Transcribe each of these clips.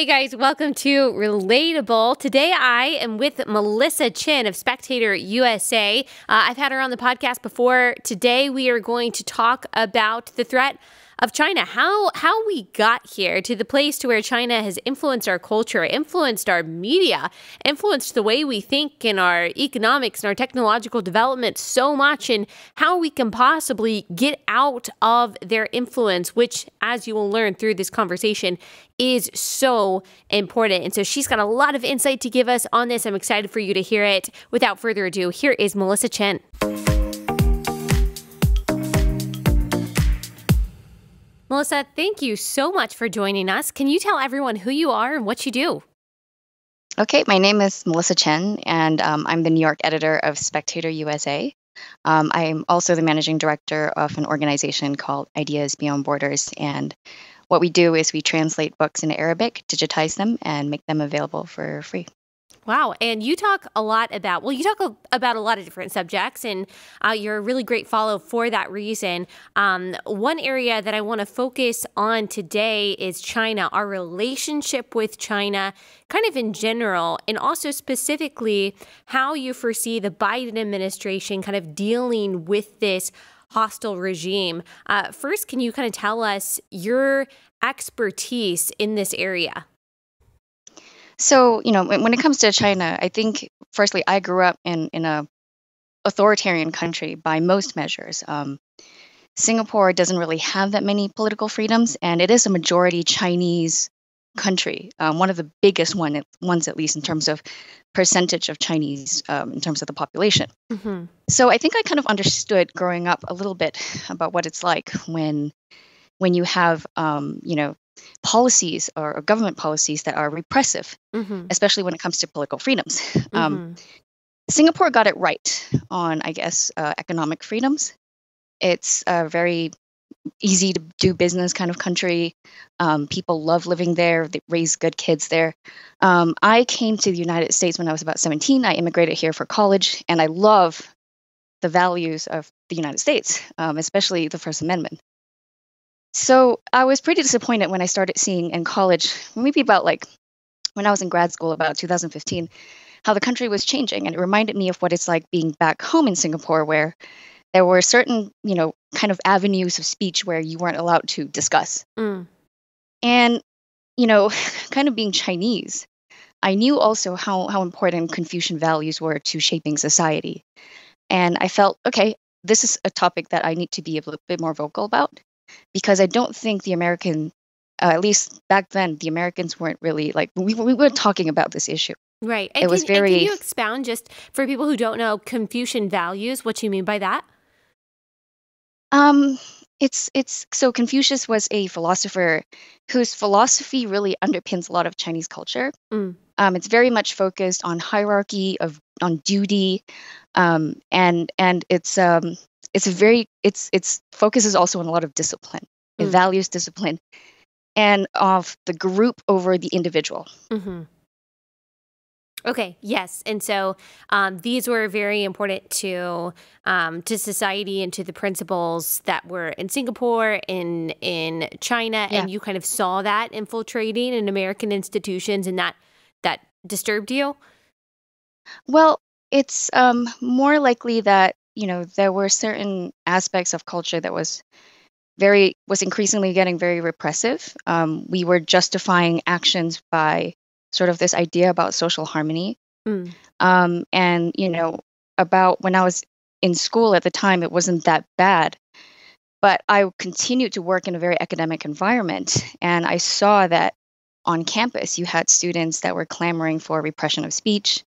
Hey guys, welcome to Relatable. Today I am with Melissa Chen of Spectator USA. Uh, I've had her on the podcast before. Today we are going to talk about the threat of China, how how we got here to the place to where China has influenced our culture, influenced our media, influenced the way we think in our economics and our technological development so much, and how we can possibly get out of their influence, which, as you will learn through this conversation, is so important. And so she's got a lot of insight to give us on this. I'm excited for you to hear it. Without further ado, here is Melissa Chen. Melissa, thank you so much for joining us. Can you tell everyone who you are and what you do? Okay, my name is Melissa Chen, and um, I'm the New York editor of Spectator USA. Um, I'm also the managing director of an organization called Ideas Beyond Borders. And what we do is we translate books into Arabic, digitize them, and make them available for free. Wow. And you talk a lot about, well, you talk about a lot of different subjects, and uh, you're a really great follow for that reason. Um, one area that I want to focus on today is China, our relationship with China, kind of in general, and also specifically how you foresee the Biden administration kind of dealing with this hostile regime. Uh, first, can you kind of tell us your expertise in this area? So, you know, when, when it comes to China, I think firstly, I grew up in in a authoritarian country by most measures. Um, Singapore doesn't really have that many political freedoms, and it is a majority Chinese country, um, one of the biggest one ones at least in terms of percentage of Chinese um, in terms of the population. Mm-hmm. So I think I kind of understood growing up a little bit about what it's like when when you have um, you know policies or, government policies that are repressive, mm-hmm. especially when it comes to political freedoms. Um, mm-hmm. Um, Singapore got it right on, I guess, uh, economic freedoms. It's a very easy to do business kind of country. Um, people love living there. They raise good kids there. Um, I came to the United States when I was about 17. I immigrated here for college, and I love the values of the United States, um, especially the First Amendment. So I was pretty disappointed when I started seeing in college, maybe about like when I was in grad school, about 2015, how the country was changing. And it reminded me of what it's like being back home in Singapore, where there were certain, you know, kind of avenues of speech where you weren't allowed to discuss. Mm. And, you know, kind of being Chinese, I knew also how, how important Confucian values were to shaping society. And I felt, okay, this is a topic that I need to be a little bit more vocal about because I don't think the American, uh, at least back then, the Americans weren't really like we we were talking about this issue. Right. And it can, was very. can you expound just for people who don't know Confucian values? What you mean by that? Um, it's it's so Confucius was a philosopher whose philosophy really underpins a lot of Chinese culture. Mm. Um, it's very much focused on hierarchy of on duty, um, and and it's um, it's a very it's it's focuses also on a lot of discipline. It mm. values discipline and of the group over the individual. Mm-hmm. Okay. Yes, and so um, these were very important to um, to society and to the principles that were in Singapore, in in China, yeah. and you kind of saw that infiltrating in American institutions, and that that disturbed you. Well, it's um, more likely that you know there were certain aspects of culture that was very was increasingly getting very repressive. Um, we were justifying actions by sort of this idea about social harmony. Mm. Um, and, you know, about when I was in school at the time, it wasn't that bad. But I continued to work in a very academic environment. And I saw that on campus, you had students that were clamoring for repression of speech.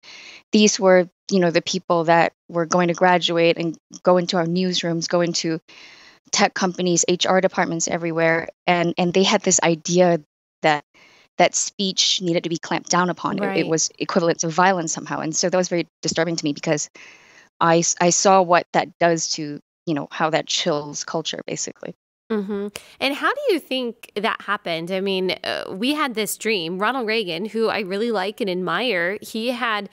These were, you know, the people that were going to graduate and go into our newsrooms, go into tech companies, HR departments everywhere. And, and they had this idea that that speech needed to be clamped down upon. Right. It, it, was equivalent to violence somehow, and so that was very disturbing to me because I I saw what that does to you know how that chills culture basically. Mm-hmm. And how do you think that happened? I mean, uh, we had this dream. Ronald Reagan, who I really like and admire, he had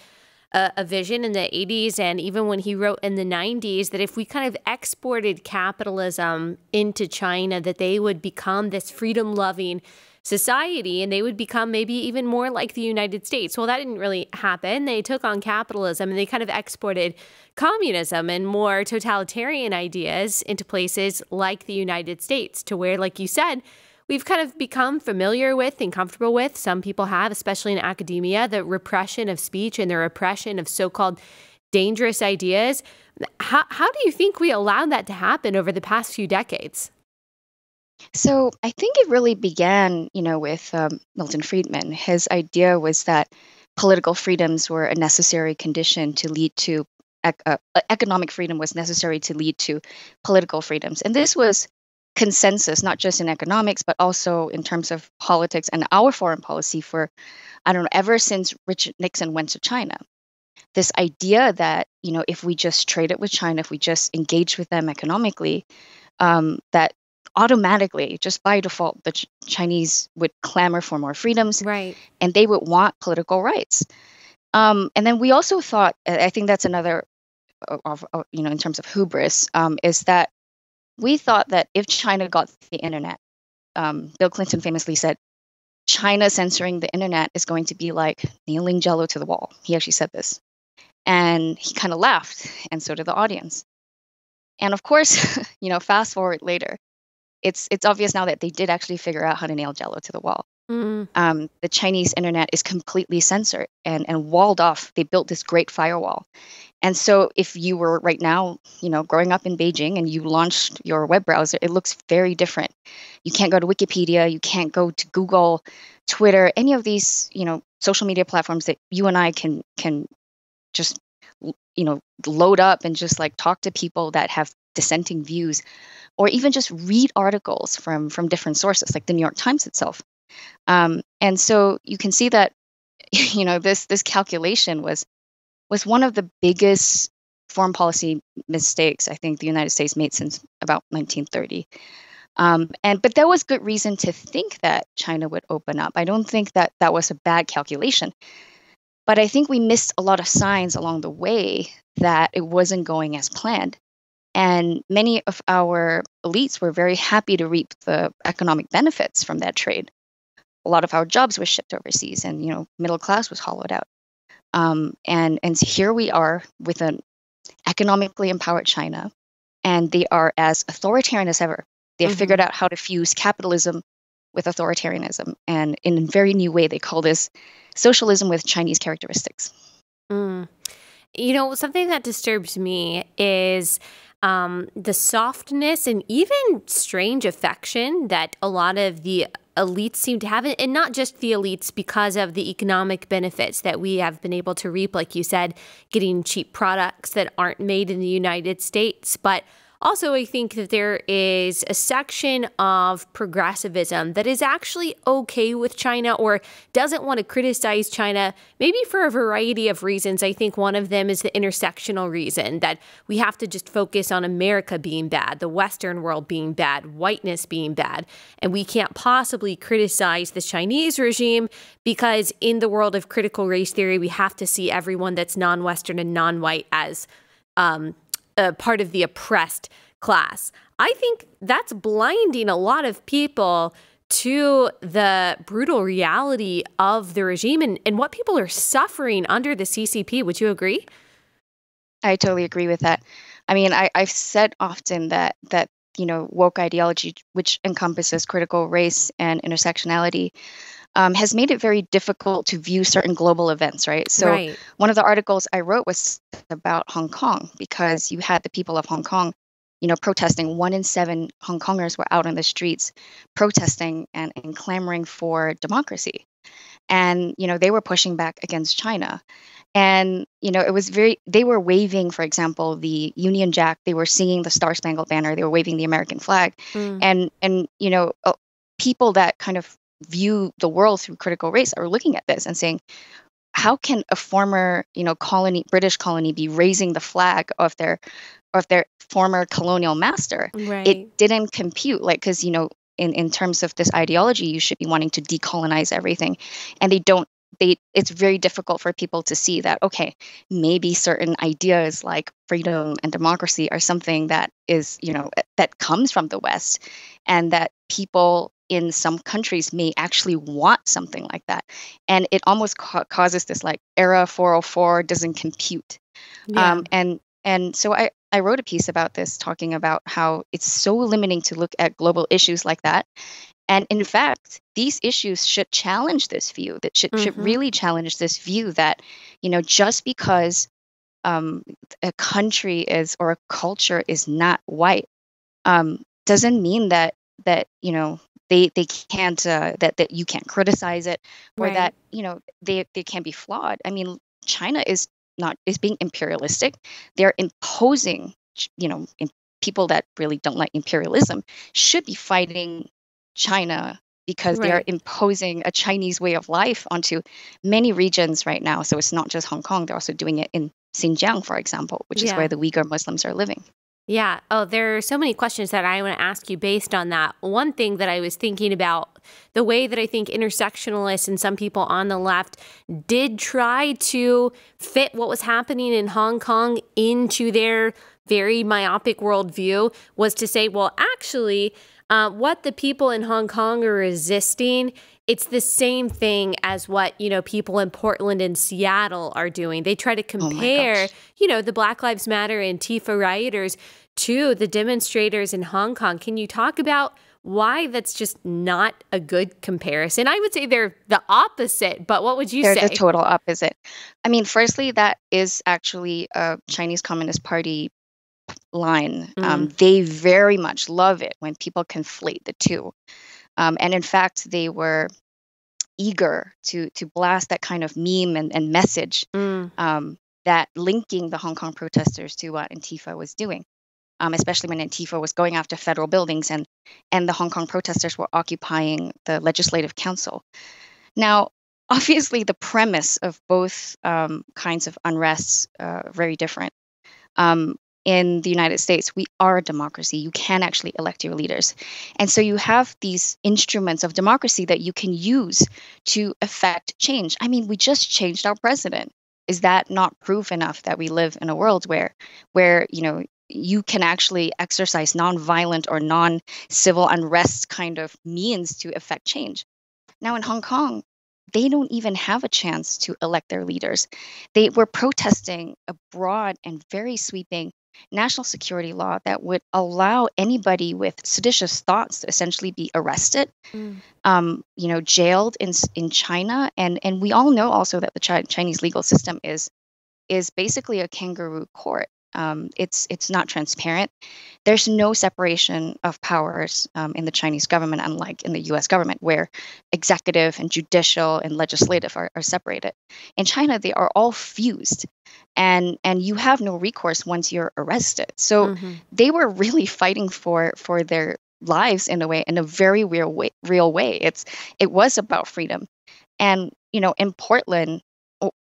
a, a, vision in the 80s and even when he wrote in the 90s that if we kind of exported capitalism into China, that they would become this freedom loving society and they would become maybe even more like the United States. Well, that didn't really happen. They took on capitalism and they kind of exported communism and more totalitarian ideas into places like the United States, to where, like you said, we've kind of become familiar with and comfortable with. Some people have, especially in academia, the repression of speech and the repression of so called dangerous ideas. How, how do you think we allowed that to happen over the past few decades? So I think it really began, you know, with um, Milton Friedman. His idea was that political freedoms were a necessary condition to lead to uh, economic freedom was necessary to lead to political freedoms, and this was consensus, not just in economics, but also in terms of politics and our foreign policy for, I don't know, ever since Richard Nixon went to China. This idea that, you know, if we just traded with China, if we just engaged with them economically, um, that automatically, just by default, the Ch- Chinese would clamor for more freedoms. Right. And they would want political rights. Um, and then we also thought, I think that's another, of, of you know, in terms of hubris, um, is that we thought that if China got the internet, um, Bill Clinton famously said, China censoring the internet is going to be like nailing jello to the wall. He actually said this. And he kind of laughed, and so did the audience. And of course, you know, fast forward later, it's it's obvious now that they did actually figure out how to nail jello to the wall. Mm. Um, the Chinese internet is completely censored and, and walled off. They built this great firewall. And so if you were right now, you know, growing up in Beijing and you launched your web browser, it looks very different. You can't go to Wikipedia, you can't go to Google, Twitter, any of these, you know, social media platforms that you and I can can just you know, load up and just like talk to people that have dissenting views or even just read articles from from different sources like the New York Times itself. Um, and so you can see that you know this this calculation was was one of the biggest foreign policy mistakes I think the United States made since about 1930. Um, and but there was good reason to think that China would open up. I don't think that that was a bad calculation, but I think we missed a lot of signs along the way that it wasn't going as planned. And many of our elites were very happy to reap the economic benefits from that trade. A lot of our jobs were shipped overseas, and you know, middle class was hollowed out. Um, and and here we are with an economically empowered China, and they are as authoritarian as ever. They've mm-hmm. figured out how to fuse capitalism with authoritarianism, and in a very new way, they call this socialism with Chinese characteristics. Mm. You know, something that disturbs me is um, the softness and even strange affection that a lot of the elites seem to have, and not just the elites because of the economic benefits that we have been able to reap, like you said, getting cheap products that aren't made in the United States, but also, I think that there is a section of progressivism that is actually okay with China or doesn't want to criticize China, maybe for a variety of reasons. I think one of them is the intersectional reason that we have to just focus on America being bad, the Western world being bad, whiteness being bad, and we can't possibly criticize the Chinese regime because in the world of critical race theory, we have to see everyone that's non Western and non white as. Um, a part of the oppressed class. I think that's blinding a lot of people to the brutal reality of the regime and, and what people are suffering under the CCP. Would you agree? I totally agree with that. I mean, I, I've said often that that you know woke ideology, which encompasses critical race and intersectionality, um, has made it very difficult to view certain global events, right? So, right. one of the articles I wrote was about Hong Kong because you had the people of Hong Kong, you know, protesting. One in seven Hong Kongers were out on the streets protesting and, and clamoring for democracy. And, you know, they were pushing back against China. And, you know, it was very, they were waving, for example, the Union Jack, they were singing the Star Spangled Banner, they were waving the American flag. Mm. And, and, you know, uh, people that kind of view the world through critical race are looking at this and saying, how can a former, you know, colony, British colony, be raising the flag of their, of their former colonial master? Right. It didn't compute, like, because you know, in in terms of this ideology, you should be wanting to decolonize everything, and they don't. They, it's very difficult for people to see that okay maybe certain ideas like freedom and democracy are something that is you know that comes from the west and that people in some countries may actually want something like that. And it almost ca- causes this like error 404 doesn't compute. Yeah. Um, and and so I, I wrote a piece about this talking about how it's so limiting to look at global issues like that. And in fact, these issues should challenge this view, that should, mm-hmm. should really challenge this view that, you know, just because um, a country is or a culture is not white um, doesn't mean that that you know they they can't uh, that that you can't criticize it or right. that you know they they can be flawed. I mean, China is not is being imperialistic. They're imposing you know people that really don't like imperialism should be fighting China because right. they are imposing a Chinese way of life onto many regions right now. So it's not just Hong Kong; they're also doing it in Xinjiang, for example, which yeah. is where the Uyghur Muslims are living. Yeah. Oh, there are so many questions that I want to ask you based on that. One thing that I was thinking about the way that I think intersectionalists and some people on the left did try to fit what was happening in Hong Kong into their very myopic worldview was to say, well, actually, uh, what the people in Hong Kong are resisting it's the same thing as what you know people in Portland and Seattle are doing. They try to oh compare, oh you know, the Black Lives Matter and tifa rioters to the demonstrators in Hong Kong. Can you talk about why that's just not a good comparison? I would say they're the opposite, but what would you they're say? They're the total opposite. I mean, firstly, that is actually a Chinese Communist Party line. Mm. Um, they very much love it when people conflate the two. Um, and in fact, they were eager to to blast that kind of meme and, and message mm. um, that linking the Hong Kong protesters to what Antifa was doing, um, especially when Antifa was going after federal buildings and and the Hong Kong protesters were occupying the Legislative Council. Now, obviously, the premise of both um, kinds of unrests uh, very different. Um, in the United States, we are a democracy. You can actually elect your leaders. And so you have these instruments of democracy that you can use to affect change. I mean, we just changed our president. Is that not proof enough that we live in a world where where, you know, you can actually exercise nonviolent or non-civil unrest kind of means to affect change. Now in Hong Kong, they don't even have a chance to elect their leaders. They were protesting a broad and very sweeping national security law that would allow anybody with seditious thoughts to essentially be arrested, mm. um, you know, jailed in in China, and and we all know also that the Chinese legal system is is basically a kangaroo court. Um, it's it's not transparent. There's no separation of powers um, in the Chinese government, unlike in the U.S. government, where executive and judicial and legislative are, are separated. In China, they are all fused, and and you have no recourse once you're arrested. So mm-hmm. they were really fighting for for their lives in a way, in a very real way. Real way. It's it was about freedom, and you know, in Portland,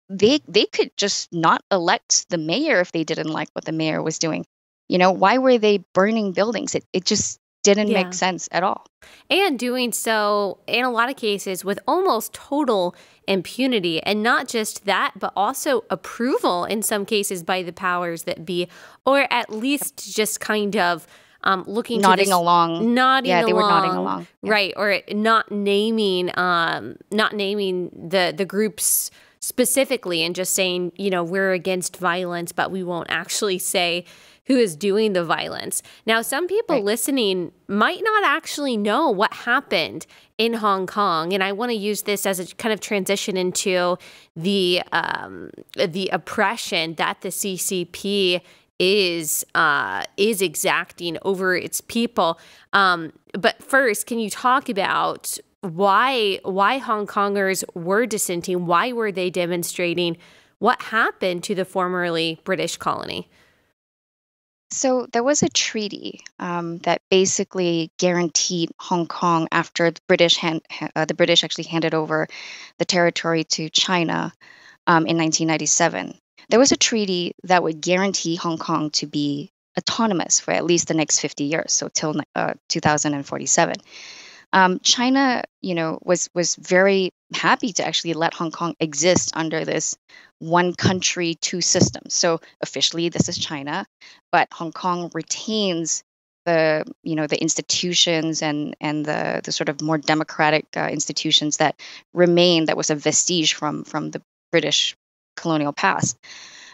they they could just not elect the mayor if they didn't like what the mayor was doing. You know, why were they burning buildings? It it just didn't yeah. make sense at all. And doing so in a lot of cases with almost total impunity. And not just that, but also approval in some cases by the powers that be, or at least just kind of um, looking nodding this, along. Nodding yeah, along, they were nodding along. Yeah. Right. Or not naming um, not naming the the groups specifically and just saying, you know, we're against violence, but we won't actually say who is doing the violence. Now, some people right. listening might not actually know what happened in Hong Kong, and I want to use this as a kind of transition into the um, the oppression that the CCP is uh, is exacting over its people. Um, but first, can you talk about why why Hong Kongers were dissenting? Why were they demonstrating? What happened to the formerly British colony? So there was a treaty um, that basically guaranteed Hong Kong after the British hand, uh, the British actually handed over the territory to China um, in 1997. There was a treaty that would guarantee Hong Kong to be autonomous for at least the next 50 years, so till uh, 2047 um, China, you know, was was very happy to actually let Hong Kong exist under this one country, two systems. So officially, this is China, but Hong Kong retains the you know the institutions and and the the sort of more democratic uh, institutions that remain that was a vestige from from the British colonial past.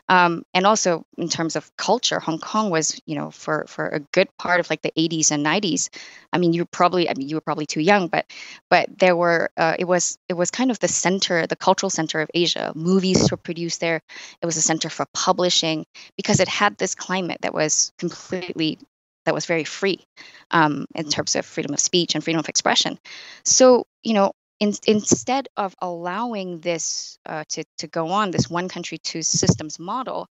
Um, and also in terms of culture, Hong Kong was, you know, for for a good part of like the 80s and 90s. I mean, you probably, I mean, you were probably too young, but but there were, uh, it was it was kind of the center, the cultural center of Asia. Movies were produced there. It was a center for publishing because it had this climate that was completely that was very free um, in terms of freedom of speech and freedom of expression. So, you know, in, instead of allowing this uh, to, to go on, this one country, two systems model,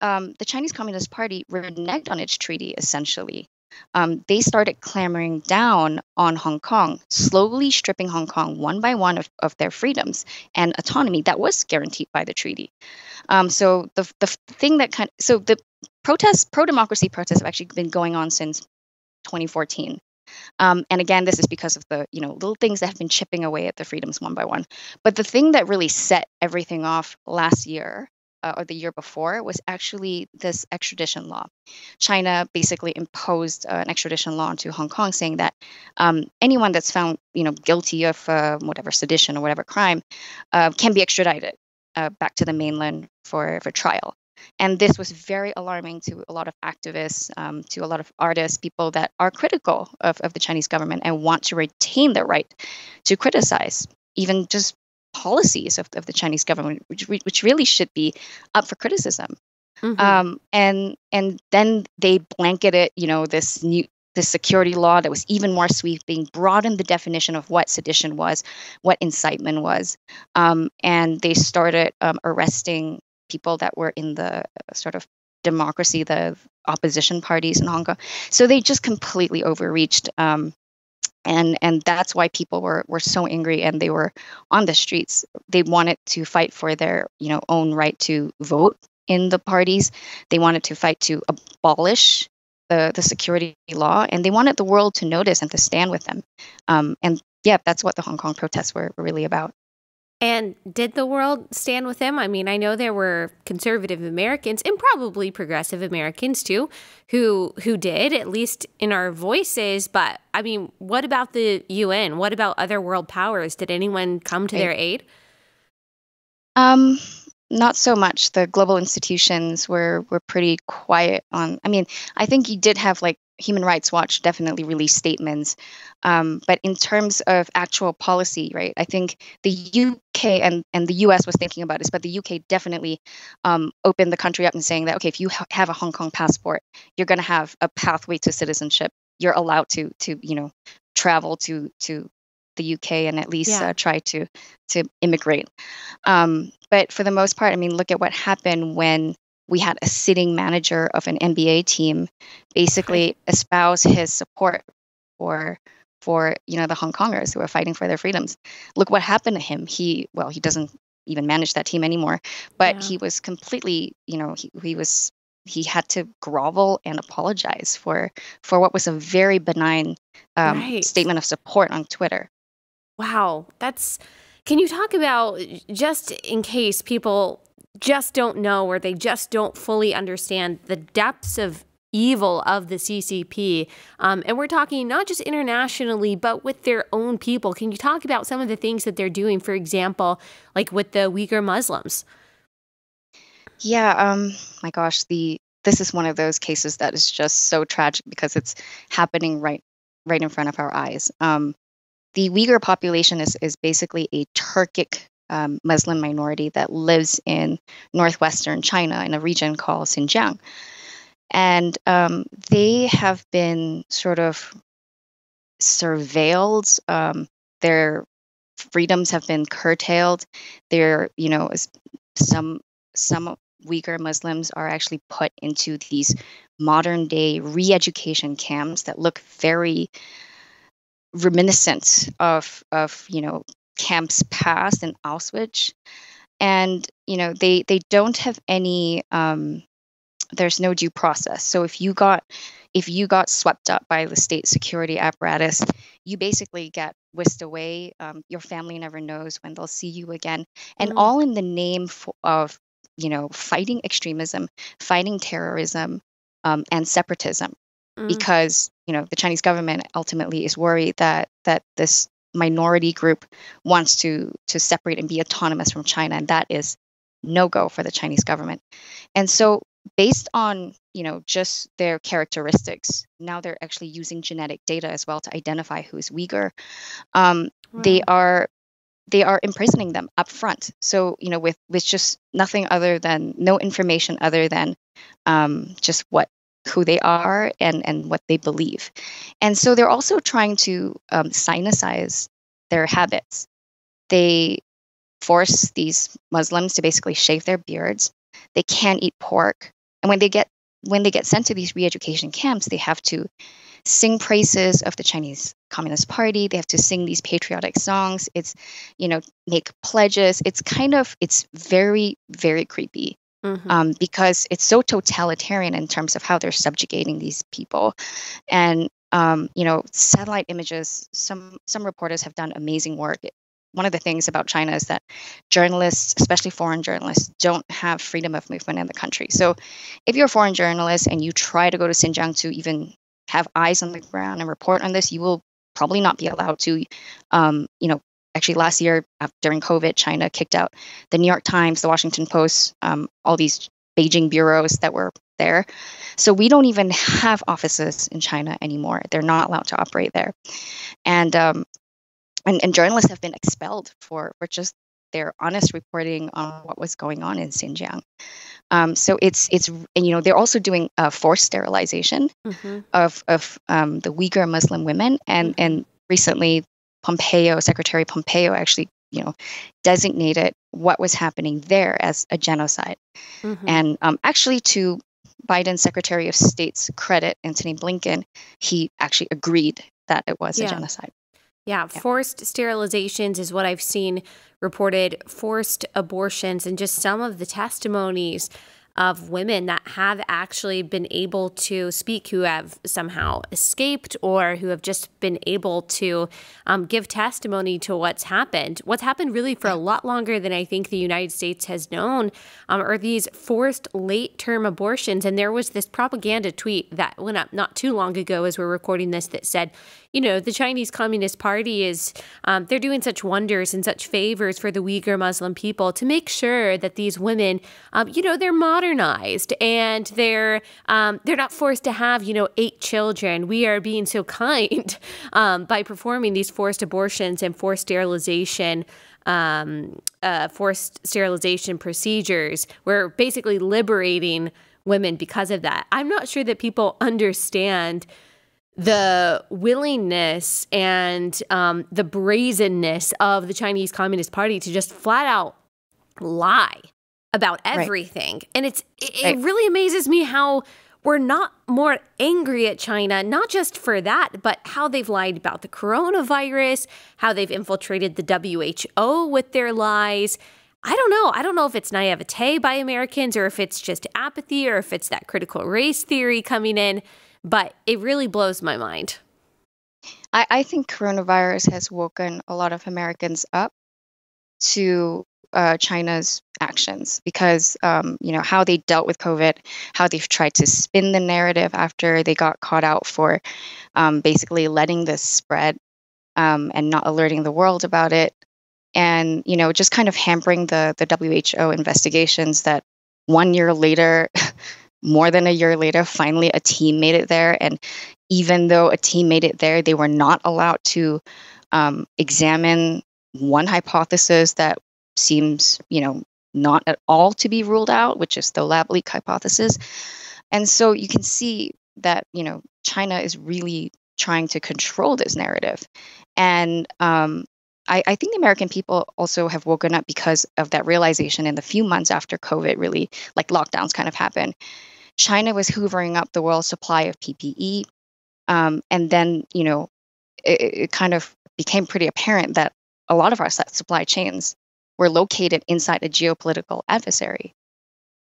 um, the Chinese Communist Party reneged on its treaty essentially. Um, they started clamoring down on Hong Kong, slowly stripping Hong Kong one by one of, of their freedoms and autonomy that was guaranteed by the treaty. Um, so the the thing that kind of, so the protests, pro democracy protests, have actually been going on since 2014. Um, and again, this is because of the you know little things that have been chipping away at the freedoms one by one. But the thing that really set everything off last year uh, or the year before was actually this extradition law. China basically imposed uh, an extradition law into Hong Kong, saying that um, anyone that's found you know guilty of uh, whatever sedition or whatever crime uh, can be extradited uh, back to the mainland for for trial. And this was very alarming to a lot of activists, um, to a lot of artists, people that are critical of, of the Chinese government and want to retain the right to criticize even just policies of, of the Chinese government, which, which really should be up for criticism. Mm-hmm. Um, and and then they blanketed, you know, this new this security law that was even more sweeping, broadened the definition of what sedition was, what incitement was, um, and they started um, arresting people that were in the uh, sort of democracy, the opposition parties in Hong Kong. So they just completely overreached. Um, and and that's why people were were so angry and they were on the streets. They wanted to fight for their you know own right to vote in the parties. They wanted to fight to abolish the the security law, and they wanted the world to notice and to stand with them. Um, and yeah, that's what the Hong Kong protests were really about. And did the world stand with him? I mean, I know there were conservative Americans and probably progressive Americans too who who did at least in our voices, but I mean, what about the UN? What about other world powers? Did anyone come to their aid? Um not so much. The global institutions were were pretty quiet on. I mean, I think you did have like Human Rights Watch definitely released statements. Um, but in terms of actual policy, right, I think the UK and, and the US was thinking about this, but the UK definitely um, opened the country up and saying that, okay, if you ha- have a Hong Kong passport, you're going to have a pathway to citizenship. You're allowed to, to you know, travel to, to the UK and at least yeah. uh, try to, to immigrate. Um, but for the most part, I mean, look at what happened when we had a sitting manager of an NBA team basically espouse his support for for you know the Hong Kongers who are fighting for their freedoms. Look what happened to him. He well, he doesn't even manage that team anymore, but yeah. he was completely you know he, he was he had to grovel and apologize for for what was a very benign um, right. statement of support on Twitter. Wow, that's. Can you talk about just in case people just don't know or they just don't fully understand the depths of evil of the CCP. Um, and we're talking not just internationally, but with their own people. Can you talk about some of the things that they're doing, for example, like with the Uyghur Muslims? Yeah, um, my gosh, the this is one of those cases that is just so tragic because it's happening right right in front of our eyes. Um, the Uyghur population is is basically a Turkic um, Muslim minority that lives in northwestern China in a region called Xinjiang. And um, they have been sort of surveilled. Um, their freedoms have been curtailed. They're, you know, some some Uyghur Muslims are actually put into these modern day re-education camps that look very reminiscent of of you know camps past in Auschwitz, and you know they they don't have any. Um, there's no due process. So if you got if you got swept up by the state security apparatus, you basically get whisked away. Um, your family never knows when they'll see you again, and mm. all in the name for, of you know fighting extremism, fighting terrorism, um, and separatism. Mm. Because you know the Chinese government ultimately is worried that that this minority group wants to to separate and be autonomous from China, and that is no go for the Chinese government. And so, based on you know just their characteristics, now they're actually using genetic data as well to identify who's Uyghur. Um, They are they are imprisoning them up front. So you know with with just nothing other than no information other than um, just what who they are and and what they believe. And so they're also trying to um, sinicize their habits. They force these muslims to basically shave their beards. They can't eat pork. And when they get when they get sent to these re-education camps they have to sing praises of the chinese communist party. They have to sing these patriotic songs. It's you know make pledges. It's kind of it's very very creepy mm-hmm. um, because it's so totalitarian in terms of how they're subjugating these people. And um, you know, satellite images. Some some reporters have done amazing work. One of the things about China is that journalists, especially foreign journalists, don't have freedom of movement in the country. So, if you're a foreign journalist and you try to go to Xinjiang to even have eyes on the ground and report on this, you will probably not be allowed to, um, you know, actually last year during COVID, China kicked out the New York Times, the Washington Post, um, all these Beijing bureaus that were there. So we don't even have offices in China anymore. They're not allowed to operate there, and um, and, and journalists have been expelled for for just their honest reporting on what was going on in Xinjiang. Um, so it's it's and you know they're also doing uh, forced sterilization mm-hmm. of of um, the Uyghur Muslim women, and mm-hmm. and recently Pompeo, Secretary Pompeo, actually, you know, designated what was happening there as a genocide. Mm-hmm. And um, actually, to Biden's Secretary of State's credit, Antony Blinken, he actually agreed that it was yeah. a genocide. Yeah, yeah, forced sterilizations is what I've seen reported, forced abortions, and just some of the testimonies of women that have actually been able to speak, who have somehow escaped or who have just been able to um, give testimony to what's happened. What's happened really for a lot longer than I think the United States has known um, are these forced late term abortions. And there was this propaganda tweet that went up not too long ago as we're recording this that said, you know, the Chinese Communist Party is, um, they're doing such wonders and such favors for the Uyghur Muslim people to make sure that these women, um, you know, they're modernized and they're, um, they're not forced to have, you know, eight children. We are being so kind um, by performing these forced abortions and forced sterilization um, uh, forced sterilization procedures. We're basically liberating women because of that. I'm not sure that people understand the willingness and um, the brazenness of the Chinese Communist Party to just flat out lie about everything. Right. And it's it, right. it really amazes me how we're not more angry at China, not just for that, but how they've lied about the coronavirus, how they've infiltrated the WHO with their lies. I don't know. I don't know if it's naivete by Americans or if it's just apathy or if it's that critical race theory coming in but it really blows my mind. I, I think coronavirus has woken a lot of Americans up to uh, China's actions because um, you know how they dealt with COVID, how they've tried to spin the narrative after they got caught out for um, basically letting this spread um, and not alerting the world about it, and you know just kind of hampering the the WHO investigations that one year later more than a year later, finally a team made it there. And even though a team made it there, they were not allowed to um, examine one hypothesis that seems, you know, not at all to be ruled out, which is the lab leak hypothesis. And so you can see that, you know, China is really trying to control this narrative. And um, I, I, think the American people also have woken up because of that realization in the few months after COVID really, like lockdowns kind of happened. China was hoovering up the world supply of PPE. Um, and then, you know, it, it kind of became pretty apparent that a lot of our supply chains were located inside a geopolitical adversary.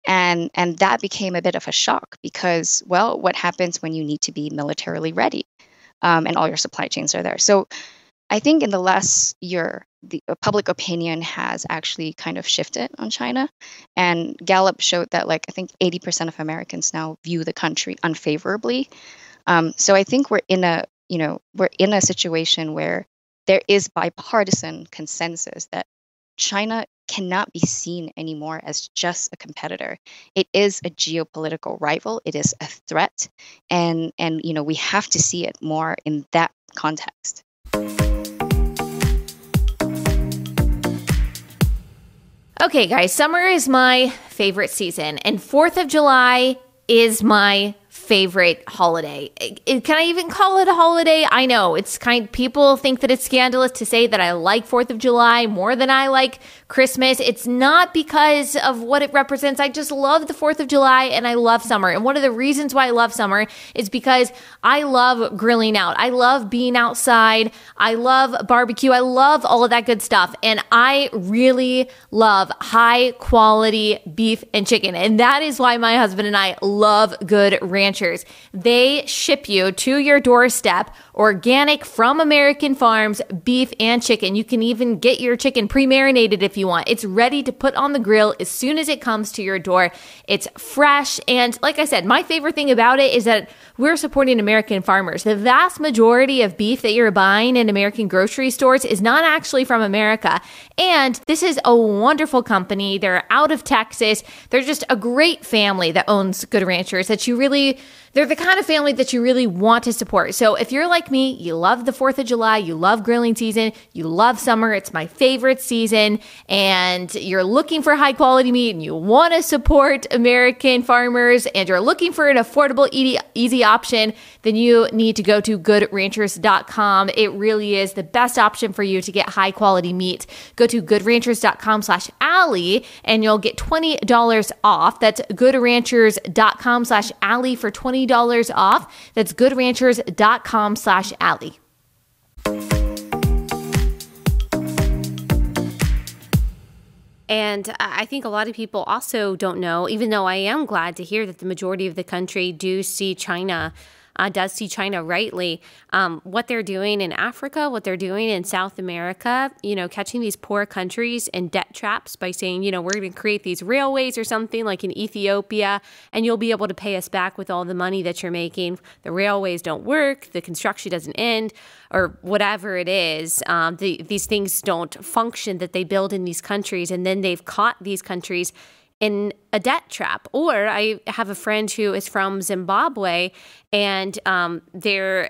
And, and that became a bit of a shock because, well, what happens when you need to be militarily ready um, and all your supply chains are there? So I think in the last year, the uh, public opinion has actually kind of shifted on China. And Gallup showed that, like, I think 80% of Americans now view the country unfavorably. Um, so I think we're in a you know we're in a situation where there is bipartisan consensus that China cannot be seen anymore as just a competitor. It is a geopolitical rival. It is a threat, and and you know we have to see it more in that context. Okay, guys, summer is my favorite season, and 4th of July is my favorite holiday. Can I even call it a holiday? I know it's kind people think that it's scandalous to say that I like 4th of July more than I like Christmas. It's not because of what it represents. I just love the 4th of July and I love summer. And one of the reasons why I love summer is because I love grilling out. I love being outside. I love barbecue. I love all of that good stuff. And I really love high quality beef and chicken. And that is why my husband and I love good ranchers. They ship you to your doorstep organic from American farms beef and chicken. You can even get your chicken pre marinated if you want. It's ready to put on the grill as soon as it comes to your door. It's fresh. And like I said, my favorite thing about it is that we're supporting American farmers. The vast majority of beef that you're buying in American grocery stores is not actually from America. And this is a wonderful company. They're out of Texas. They're just a great family that owns Good Ranchers that you really they're the kind of family that you really want to support. So if you're like me, you love the 4th of July, you love grilling season, you love summer, it's my favorite season, and you're looking for high quality meat and you want to support American farmers and you're looking for an affordable, easy option, then you need to go to goodranchers.com. It really is the best option for you to get high quality meat. Go to goodranchers.com slash Allie and you'll get $20 off. That's goodranchers.com slash Allie for $20 off. That's goodranchers.com slash Allie. And I think a lot of people also don't know, even though I am glad to hear that the majority of the country do see China uh, does see China rightly, um, what they're doing in Africa, what they're doing in South America, you know, catching these poor countries in debt traps by saying, you know, we're going to create these railways or something like in Ethiopia, and you'll be able to pay us back with all the money that you're making. The railways don't work, the construction doesn't end, or whatever it is. Um, the, these things don't function that they build in these countries, and then they've caught these countries in a debt trap. Or I have a friend who is from Zimbabwe, and um, there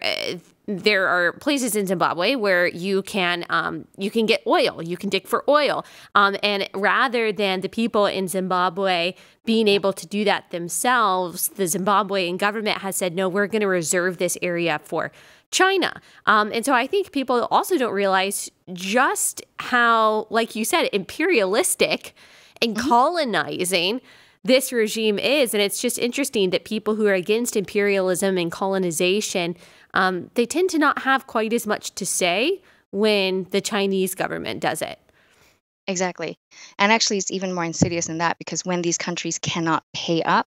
there are places in Zimbabwe where you can um, you can get oil, you can dig for oil, um, and rather than the people in Zimbabwe being able to do that themselves, the Zimbabwean government has said no, we're going to reserve this area for. China. Um, and so I think people also don't realize just how, like you said, imperialistic and mm-hmm. colonizing this regime is. And it's just interesting that people who are against imperialism and colonization, um, they tend to not have quite as much to say when the Chinese government does it. Exactly. And actually, it's even more insidious than that because when these countries cannot pay up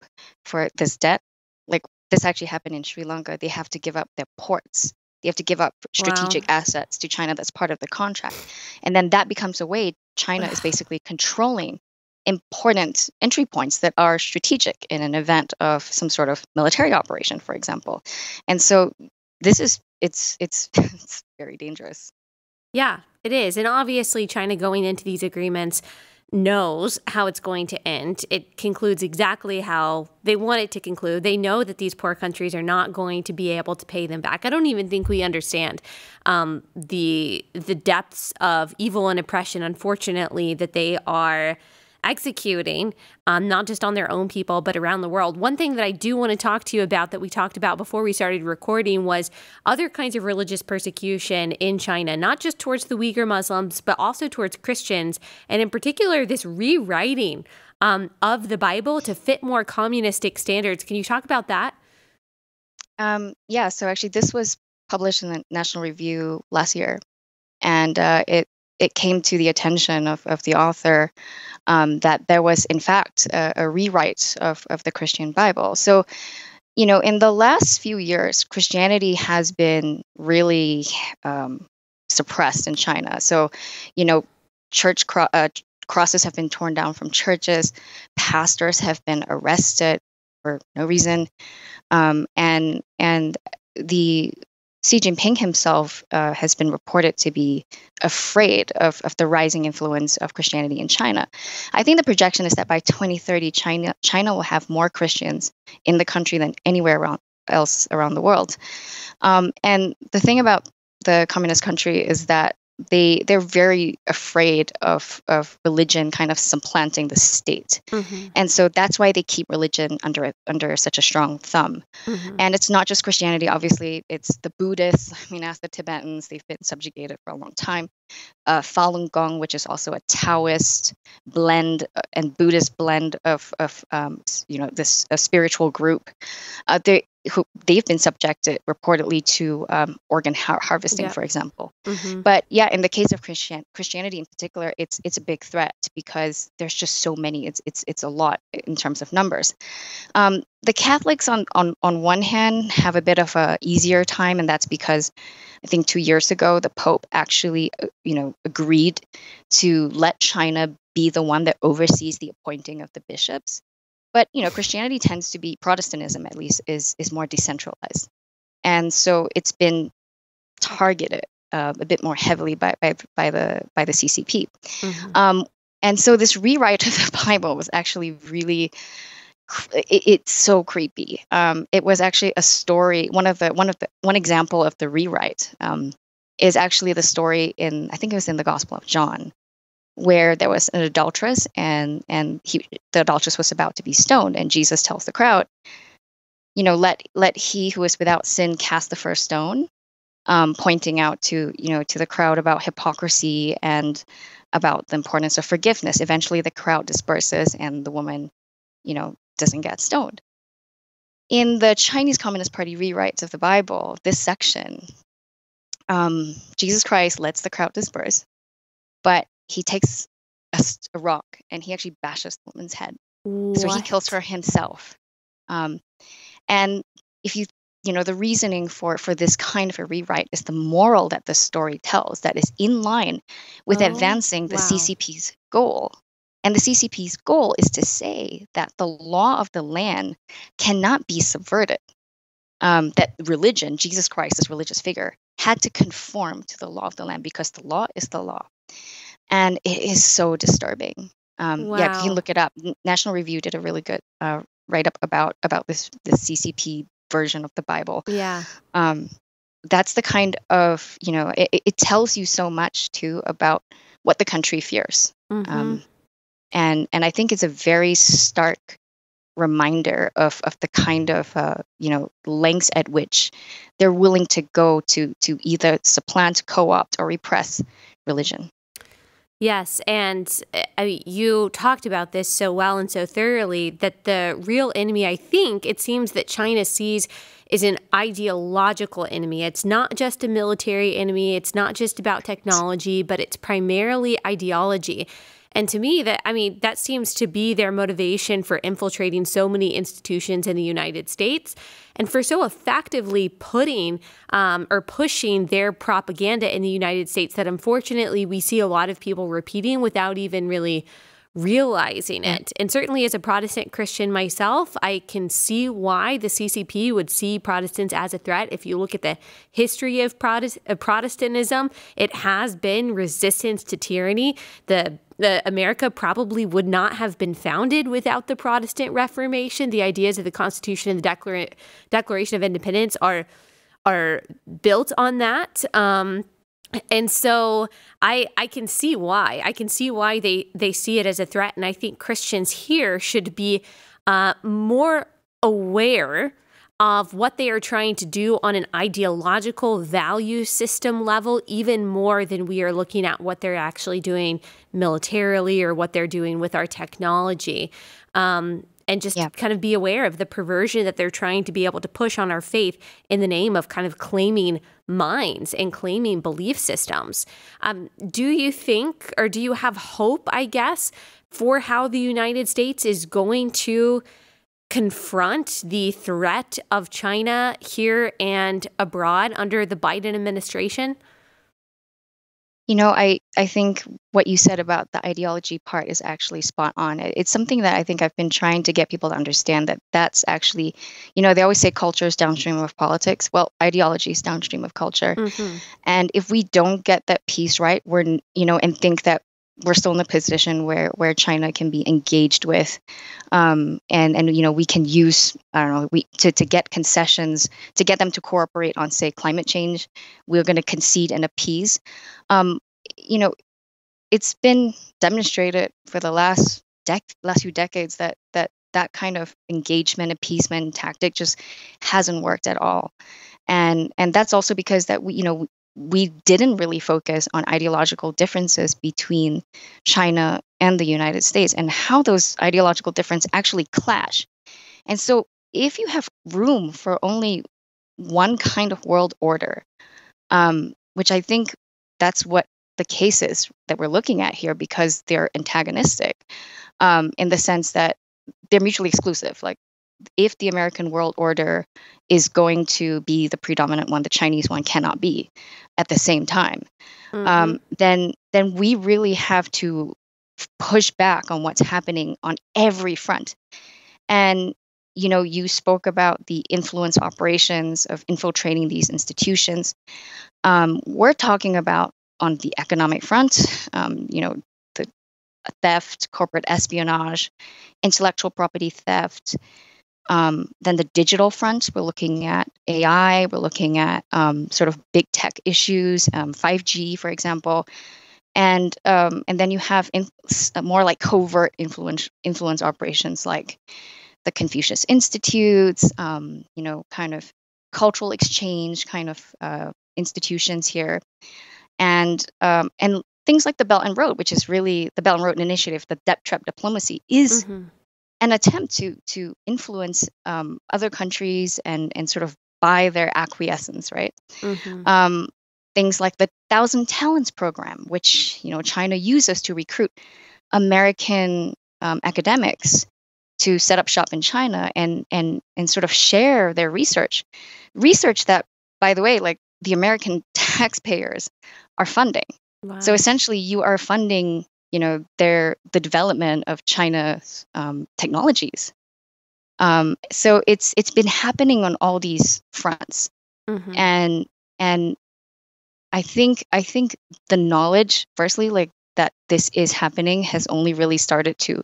for this debt, like this actually happened in Sri Lanka, they have to give up their ports. They have to give up strategic wow. assets to China that's part of the contract. And then that becomes a way China is basically controlling important entry points that are strategic in an event of some sort of military operation, for example. And so this is it's it's it's very dangerous. Yeah, it is. And obviously China going into these agreements knows how it's going to end. It concludes exactly how they want it to conclude. They know that these poor countries are not going to be able to pay them back. I don't even think we understand um, the the depths of evil and oppression, unfortunately, that they are executing, um, not just on their own people, but around the world. One thing that I do want to talk to you about that we talked about before we started recording was other kinds of religious persecution in China, not just towards the Uyghur Muslims, but also towards Christians, and in particular, this rewriting um, of the Bible to fit more communistic standards. Can you talk about that? Um, yeah, so actually, this was published in the National Review last year, and uh, it it came to the attention of, of the author um, that there was, in fact, a, a, rewrite of, of the Christian Bible. So, you know, in the last few years, Christianity has been really um, suppressed in China. So, you know, church cro- uh, crosses have been torn down from churches, pastors have been arrested, for no reason. Um, and and the Xi Jinping himself uh, has been reported to be afraid of, of the rising influence of Christianity in China. I think the projection is that by 2030, China China will have more Christians in the country than anywhere around, else around the world. Um, and the thing about the communist country is that they they're very afraid of of religion kind of supplanting the state mm-hmm. and so that's why they keep religion under under such a strong thumb mm-hmm. and it's not just christianity obviously it's the buddhists i mean as the tibetans they've been subjugated for a long time uh, falun gong which is also a taoist blend uh, and buddhist blend of of um, you know this a spiritual group uh, they who they've been subjected reportedly to um, organ har- harvesting, yeah. for example. Mm-hmm. But yeah, in the case of Christian Christianity in particular, it's it's a big threat because there's just so many. It's it's it's a lot in terms of numbers. Um, the Catholics on on on one hand have a bit of a easier time, and that's because I think two years ago the Pope actually uh, you know agreed to let China be the one that oversees the appointing of the bishops but you know, Christianity tends to be Protestantism, at least, is is more decentralized, and so it's been targeted uh, a bit more heavily by by, by the by the CCP. Mm-hmm. Um, and so this rewrite of the Bible was actually really it's so creepy. Um, it was actually a story. One of the one of the one example of the rewrite um, is actually the story in I think it was in the Gospel of John, where there was an adulteress and and he the adulteress was about to be stoned and jesus tells the crowd you know let let he who is without sin cast the first stone um, pointing out to you know to the crowd about hypocrisy and about the importance of forgiveness eventually the crowd disperses and the woman you know doesn't get stoned in the chinese communist party rewrites of the bible this section um, jesus christ lets the crowd disperse but he takes a, a rock and he actually bashes the woman's head. What? So he kills her himself. Um, and if you you know the reasoning for for this kind of a rewrite is the moral that the story tells that is in line with oh, advancing the wow. ccp's goal and the ccp's goal is to say that the law of the land cannot be subverted um, that religion jesus christ this religious figure had to conform to the law of the land because the law is the law and it is so disturbing. Um, wow. Yeah, you can look it up. National Review did a really good uh, write up about about this this CCP version of the Bible. Yeah. Um, that's the kind of you know it, it, tells you so much too about what the country fears. Mm-hmm. Um, and and I think it's a very stark reminder of of the kind of uh, you know lengths at which they're willing to go to to either supplant, co-opt, or repress religion. Yes, and uh, I you talked about this so well and so thoroughly that the real enemy, I think, it seems that China sees is an ideological enemy. It's not just a military enemy, it's not just about technology, but it's primarily ideology. And to me, that I mean, that seems to be their motivation for infiltrating so many institutions in the United States and for so effectively putting um, or pushing their propaganda in the United States that unfortunately we see a lot of people repeating without even really realizing it. And certainly as a Protestant Christian myself, I can see why the CCP would see Protestants as a threat. If you look at the history of, Protest- of Protestantism, it has been resistance to tyranny. The the America probably would not have been founded without the Protestant Reformation. The ideas of the Constitution and the Declara- Declaration of Independence are are built on that. Um, and so I I can see why I can see why they they see it as a threat, and I think Christians here should be uh, more aware of what they are trying to do on an ideological value system level, even more than we are looking at what they're actually doing militarily or what they're doing with our technology. Um, and just yeah. kind of be aware of the perversion that they're trying to be able to push on our faith in the name of kind of claiming minds and claiming belief systems. Um, do you think, or do you have hope, I guess, for how the United States is going to? Confront the threat of China here and abroad under the Biden administration? You know, I, I think what you said about the ideology part is actually spot on. It's something that I think I've been trying to get people to understand that that's actually, you know, they always say culture is downstream of politics. Well, ideology is downstream of culture. Mm-hmm. And if we don't get that piece right, we're, you know, and think that we're still in a position where where China can be engaged with, um, and and you know we can use I don't know we to to get concessions to get them to cooperate on say climate change. We're going to concede and appease. Um, you know, it's been demonstrated for the last dec- last few decades that that that kind of engagement appeasement tactic just hasn't worked at all and and that's also because that we you know we didn't really focus on ideological differences between China and the United States and how those ideological differences actually clash. And so, if you have room for only one kind of world order, um, which I think that's what the cases that we're looking at here because they're antagonistic um, in the sense that they're mutually exclusive. Like if the American world order is going to be the predominant one, the Chinese one cannot be at the same time. Mm-hmm. Um, then then we really have to push back on what's happening on every front. And you know, you spoke about the influence operations of infiltrating these institutions. Um, we're talking about on the economic front, um, you know, the theft, corporate espionage, intellectual property theft, um, then the digital front, we're looking at AI, we're looking at um, sort of big tech issues, um, 5G, for example, and um, and then you have in, more like covert influence influence operations like the Confucius Institutes, um, you know, kind of cultural exchange kind of uh, institutions here, and um, and things like the Belt and Road, which is really the Belt and Road Initiative, the debt trap diplomacy, is mm-hmm an attempt to to influence um, other countries and and sort of buy their acquiescence, right? Mm-hmm. Um, things like the Thousand Talents program, which you know China uses to recruit American um, academics to set up shop in China and and and sort of share their research, research that, by the way, like the American taxpayers are funding. Wow. So essentially, you are funding you know their the development of China's um, technologies. Um, so it's it's been happening on all these fronts, mm-hmm. and and I think I think the knowledge, firstly, like that this is happening, has only really started to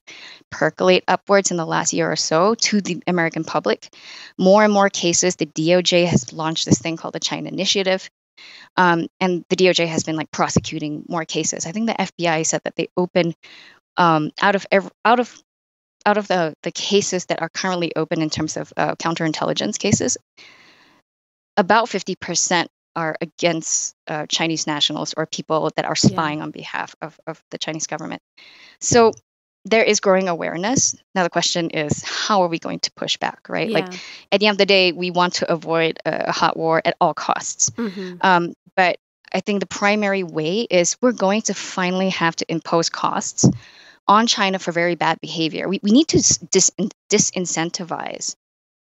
percolate upwards in the last year or so to the American public. More and more cases, the DOJ has launched this thing called the China Initiative, um, and the DOJ has been like prosecuting more cases. I think the FBI said that they open um, out of out of out of the the cases that are currently open in terms of uh, counterintelligence cases, about fifty percent are against uh, Chinese nationals or people that are spying yeah. on behalf of, of the Chinese government. So there is growing awareness. Now the question is, how are we going to push back, right? Yeah. Like at the end of the day, we want to avoid a hot war at all costs. Mm-hmm. Um, but I think the primary way is we're going to finally have to impose costs on China for very bad behavior. We, we need to dis- disincentivize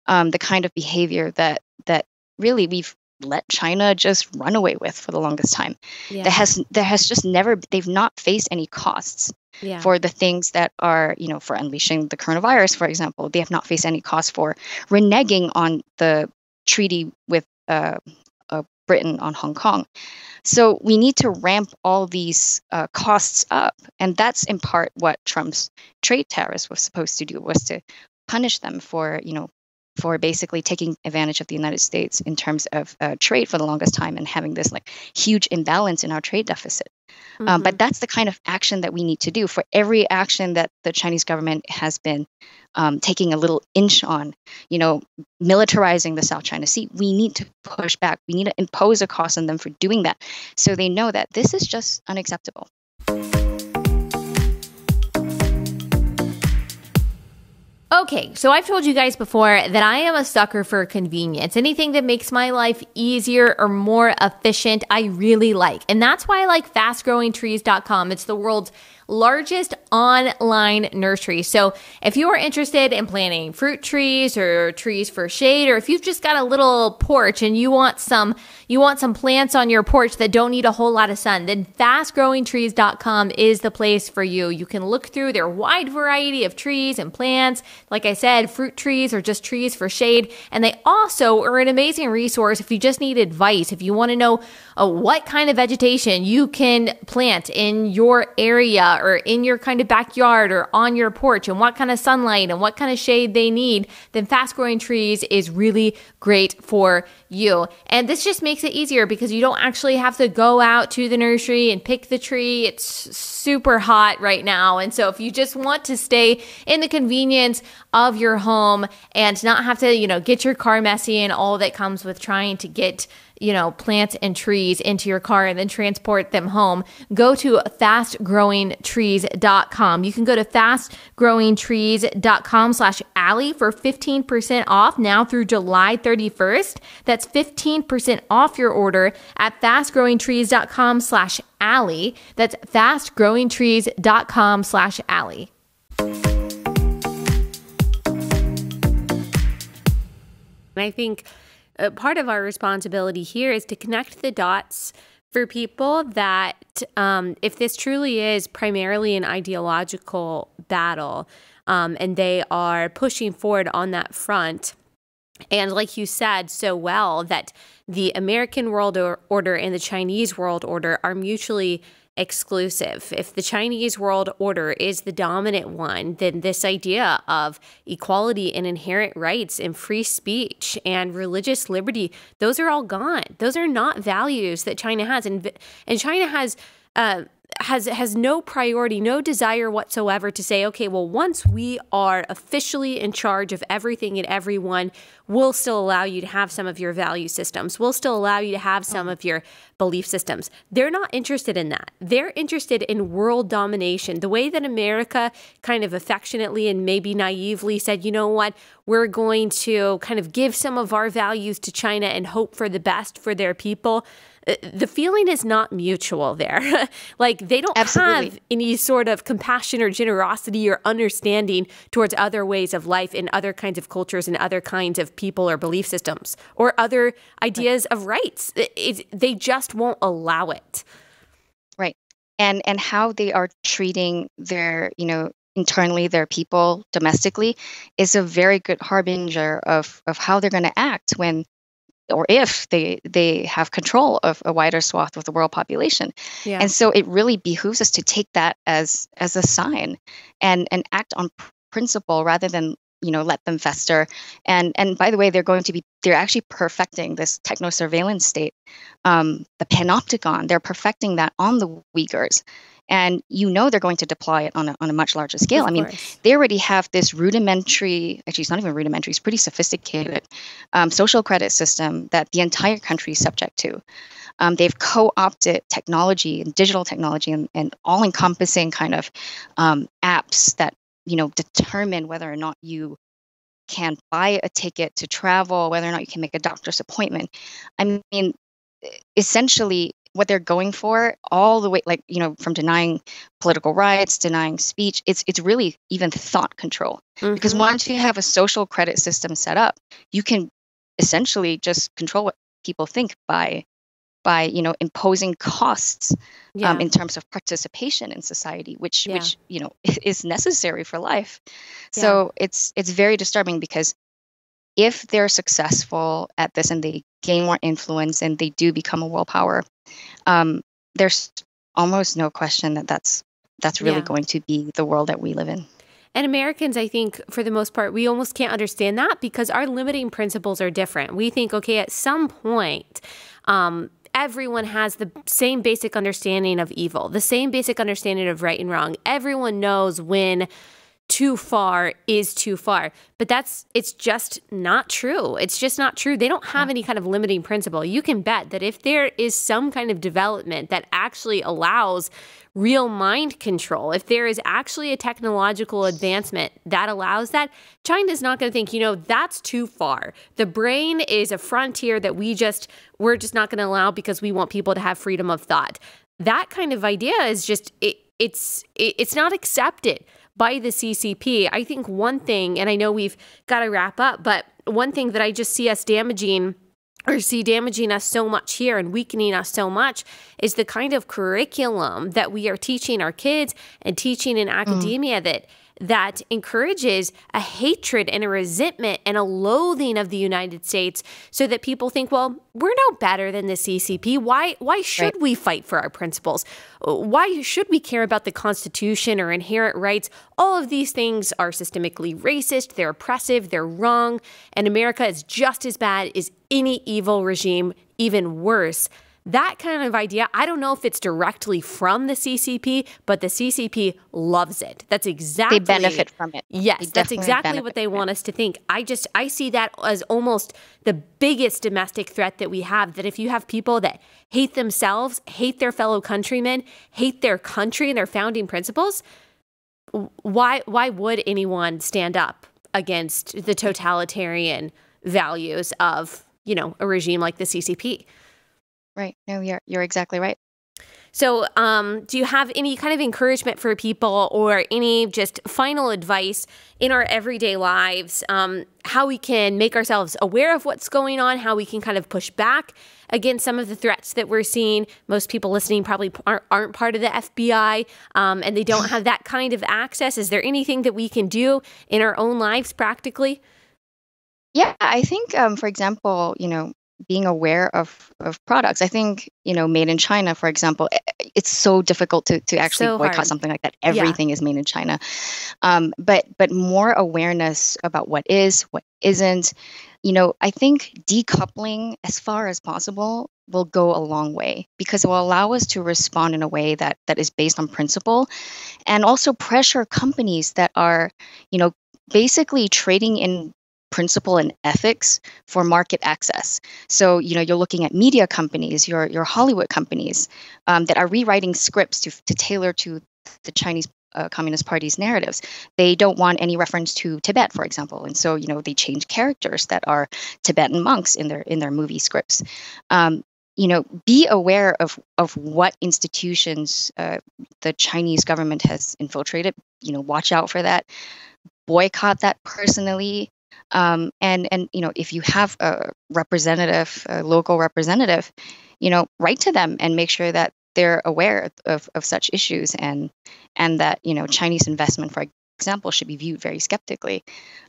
um, the kind of behavior that that really we've let China just run away with for the longest time. Yeah. There has there has just never they've not faced any costs yeah. for the things that are, you know, for unleashing the coronavirus, for example. They have not faced any cost for reneging on the treaty with uh, uh, Britain on Hong Kong. So we need to ramp all these uh, costs up, and that's in part what Trump's trade tariffs was supposed to do was to punish them for, you know, for basically taking advantage of the United States in terms of uh, trade for the longest time and having this like huge imbalance in our trade deficit. Mm-hmm. Um, but mm-hmm. that's the kind of action that we need to do for every action that the Chinese government has been um, taking a little inch on, you know, militarizing the South China Sea. We need to push back. We need to impose a cost on them for doing that, so they know that this is just unacceptable. Okay, so I've told you guys before that I am a sucker for convenience. Anything that makes my life easier or more efficient, I really like. And that's why I like fastgrowingtrees.com. It's the world's largest online nursery. So if you are interested in planting fruit trees or trees for shade, or if you've just got a little porch and you want some, you want some plants on your porch that don't need a whole lot of sun, then fastgrowingtrees.com is the place for you. You can look through their wide variety of trees and plants. Like I said, fruit trees or just trees for shade. And they also are an amazing resource if you just need advice, if you want to know uh, what kind of vegetation you can plant in your area or in your kind of backyard or on your porch and what kind of sunlight and what kind of shade they need, then fast growing trees is really great for you. And this just makes it easier because you don't actually have to go out to the nursery and pick the tree. It's super hot right now. And so if you just want to stay in the convenience of your home and not have to, you know, get your car messy and all that comes with trying to get you know, plants and trees into your car and then transport them home, go to fastgrowingtrees.com. You can go to fastgrowingtrees.com slash Allie for 15% off now through July 31st. That's 15% off your order at fastgrowingtrees.com slash Allie. That's fastgrowingtrees.com slash Allie. And I think uh, part of our responsibility here is to connect the dots for people that um, if this truly is primarily an ideological battle um, and they are pushing forward on that front, and like you said so well, that the American world order and the Chinese world order are mutually exclusive. If the Chinese world order is the dominant one, then this idea of equality and inherent rights and free speech and religious liberty, those are all gone. Those are not values that China has. And, and China has. Uh, has has no priority, no desire whatsoever to say, okay, well, once we are officially in charge of everything and everyone, we'll still allow you to have some of your value systems. We'll still allow you to have some of your belief systems. They're not interested in that. They're interested in world domination. The way that America kind of affectionately and maybe naively said, you know what, we're going to kind of give some of our values to China and hope for the best for their people Uh, the feeling is not mutual there. like they don't Absolutely. have any sort of compassion or generosity or understanding towards other ways of life in other kinds of cultures and other kinds of people or belief systems or other ideas right. of rights. It, it, they just won't allow it. Right. And and how they are treating their, you know, internally their people domestically is a very good harbinger of of how they're going to act when or if they they have control of a wider swath of the world population. Yeah. and so it really behooves us to take that as as a sign and and act on principle rather than you know let them fester. And and by the way they're going to be they're actually perfecting this techno surveillance state um, the panopticon. They're perfecting that on the uyghurs and you know they're going to deploy it on a, on a much larger scale. Of I mean, course. they already have this rudimentary, actually, it's not even rudimentary, it's pretty sophisticated um, social credit system that the entire country is subject to. Um, they've co opted technology and digital technology and, and all encompassing kind of um, apps that you know determine whether or not you can buy a ticket to travel, whether or not you can make a doctor's appointment. I mean, essentially, what they're going for all the way like you know from denying political rights denying speech it's it's really even thought control mm-hmm. because once you have a social credit system set up you can essentially just control what people think by by you know imposing costs um, yeah. um, in terms of participation in society which yeah. which you know is necessary for life so it's it's very disturbing because if they're successful at this and they gain more influence and they do become a world power, um, there's almost no question that that's that's really yeah. going to be the world that we live in. And Americans, I think, for the most part, we almost can't understand that because our limiting principles are different. We think, okay, at some point, um, everyone has the same basic understanding of evil, the same basic understanding of right and wrong. Everyone knows when too far is too far. But that's, it's just not true. It's just not true. They don't have any kind of limiting principle. You can bet that if there is some kind of development that actually allows real mind control, if there is actually a technological advancement that allows that, China's not going to think, you know, that's too far. The brain is a frontier that we just, we're just not going to allow because we want people to have freedom of thought. That kind of idea is just, it, it's it's not accepted by the CCP. I think one thing, and I know we've got to wrap up, but one thing that I just see us damaging or see damaging us so much here and weakening us so much is the kind of curriculum that we are teaching our kids and teaching in mm. academia mm. that that encourages a hatred and a resentment and a loathing of the United States so that people think, well, we're no better than the CCP. Why why should right. we fight for our principles? Why should we care about the Constitution or inherent rights? All of these things are systemically racist, they're oppressive, they're wrong, and America is just as bad as any evil regime, even worse. That kind of idea, I don't know if it's directly from the CCP, but the CCP loves it. That's exactly They benefit from it. Yes, that's exactly what they want us to think. I just I see that as almost the biggest domestic threat that we have that if you have people that hate themselves, hate their fellow countrymen, hate their country and their founding principles, why why would anyone stand up against the totalitarian values of, you know, a regime like the CCP? Right. No, you're you're exactly right. So, um, do you have any kind of encouragement for people or any just final advice in our everyday lives? Um, how we can make ourselves aware of what's going on, how we can kind of push back against some of the threats that we're seeing. Most people listening probably aren't, aren't part of the FBI um, and they don't have that kind of access. Is there anything that we can do in our own lives practically? Yeah, I think, um, for example, you know, being aware of of products. I think you know, made in China, for example, it's so difficult to to actually so boycott hard. something like that. Everything yeah. is made in China, um, but but more awareness about what is, what isn't. You know, I think decoupling as far as possible will go a long way because it will allow us to respond in a way that that is based on principle and also pressure companies that are you know basically trading in principle and ethics for market access. So, you know, you're looking at media companies, your your Hollywood companies um, that are rewriting scripts to to tailor to the Chinese uh, Communist Party's narratives. They don't want any reference to Tibet, for example, and so you know they change characters that are Tibetan monks in their in their movie scripts. Um, you know, be aware of of what institutions uh, the Chinese government has infiltrated. You know, watch out for that. Boycott that personally. Um, and and you know, if you have a representative, a local representative, you know, write to them and make sure that they're aware of, of such issues and and that you know Chinese investment, for example, should be viewed very skeptically.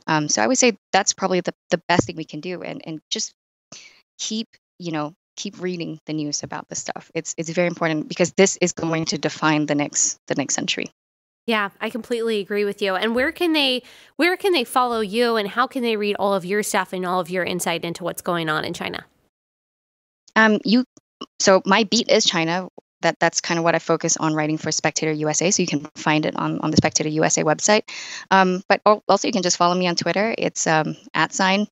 Um, so I would say that's probably the, the best thing we can do, and and just keep you know keep reading the news about this stuff. It's it's very important because this is going to define the next the next century. Yeah, I completely agree with you. And where can they where can they follow you and how can they read all of your stuff and all of your insight into what's going on in China? Um you so my beat is China. That that's kind of what I focus on writing for Spectator USA. So you can find it on, on the Spectator USA website. Um, but also you can just follow me on Twitter. It's um, at sign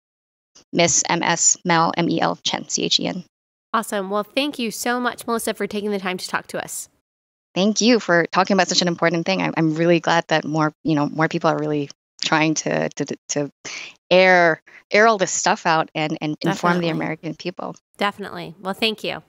Miss MS Mel M E L Chen C H E N. Awesome. Well, thank you so much, Melissa, for taking the time to talk to us thank you for talking about such an important thing. I'm, I'm really glad that more, you know, more people are really trying to to, to air air all this stuff out and, and inform the American people. Definitely. Well, thank you.